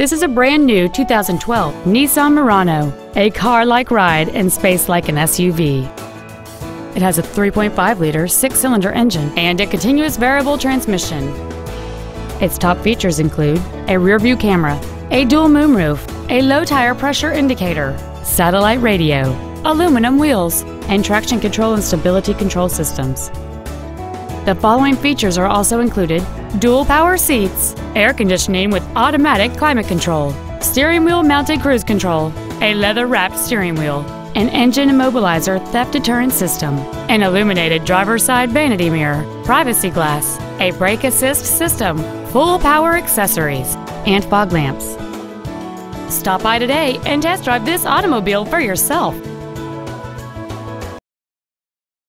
This is a brand new 2012 Nissan Murano, a car-like ride and space like an SUV. It has a 3.5-liter six-cylinder engine and a continuous variable transmission. Its top features include a rear-view camera, a dual moonroof, a low tire pressure indicator, satellite radio, aluminum wheels, and traction control and stability control systems. The following features are also included dual power seats, air conditioning with automatic climate control, steering wheel mounted cruise control, a leather wrapped steering wheel, an engine immobilizer theft deterrent system, an illuminated driver's side vanity mirror, privacy glass, a brake assist system, full power accessories, and fog lamps. Stop by today and test drive this automobile for yourself.